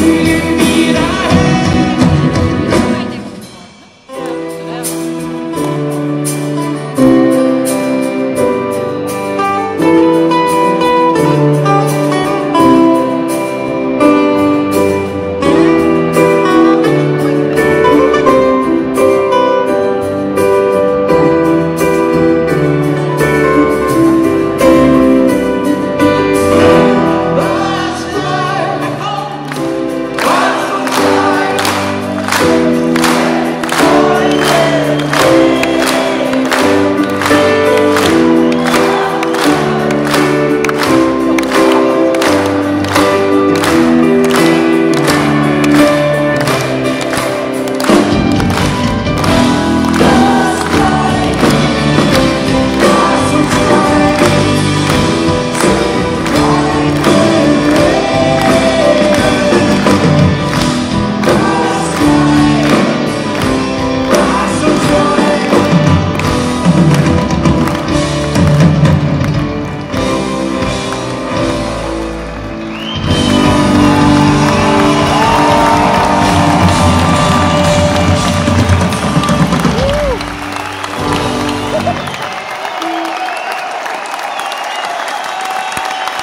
you.